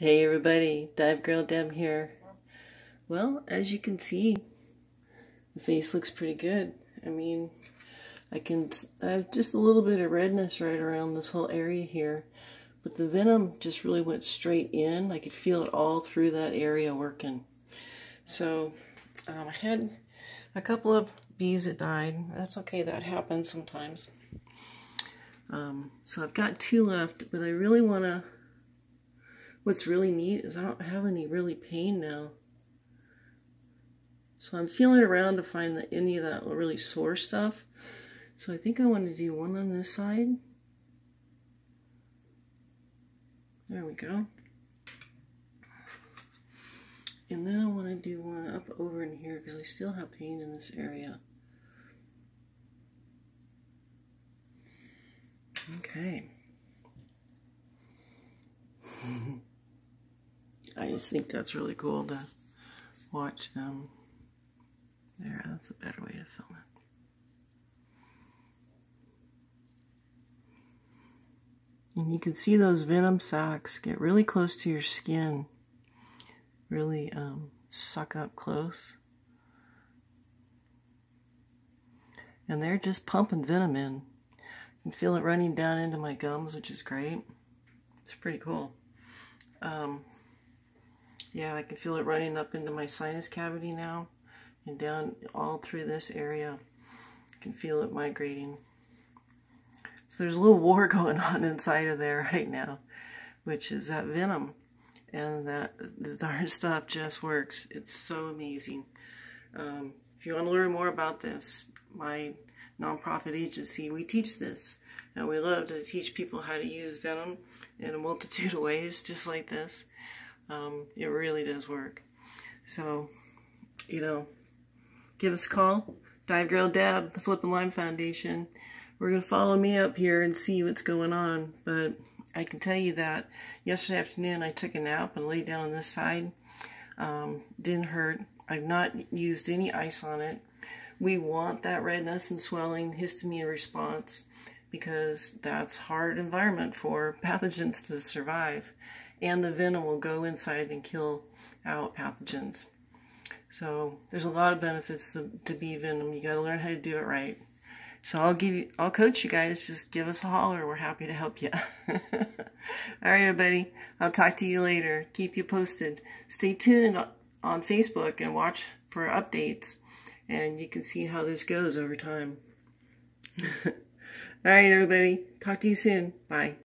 Hey everybody, Dive Girl Deb here. Well, as you can see, the face looks pretty good. I mean, I can I have just a little bit of redness right around this whole area here, but the venom just really went straight in. I could feel it all through that area working. So, um, I had a couple of bees that died. That's okay, that happens sometimes. Um, so I've got two left, but I really want to What's really neat is I don't have any really pain now. So I'm feeling around to find the, any of that really sore stuff. So I think I want to do one on this side. There we go. And then I want to do one up over in here because I still have pain in this area. Okay. I just think that's really cool to watch them. There, that's a better way to film it. And you can see those venom sacs get really close to your skin. Really um, suck up close. And they're just pumping venom in. You can feel it running down into my gums, which is great. It's pretty cool. Um, yeah, I can feel it running up into my sinus cavity now and down all through this area. I can feel it migrating. So there's a little war going on inside of there right now, which is that venom. And that the darn stuff just works. It's so amazing. Um, if you want to learn more about this, my nonprofit agency, we teach this. And we love to teach people how to use venom in a multitude of ways, just like this. Um, it really does work. So, you know, give us a call. Dive Girl Deb, the Flippin' Lyme Foundation. We're going to follow me up here and see what's going on. But I can tell you that yesterday afternoon I took a nap and laid down on this side. Um, didn't hurt. I've not used any ice on it. We want that redness and swelling histamine response because that's hard environment for pathogens to survive and the venom will go inside and kill out pathogens. So there's a lot of benefits to, to bee venom. You got to learn how to do it right. So I'll give you, I'll coach you guys. Just give us a holler. We're happy to help you. All right, everybody. I'll talk to you later. Keep you posted. Stay tuned on Facebook and watch for updates. And you can see how this goes over time. All right, everybody. Talk to you soon. Bye.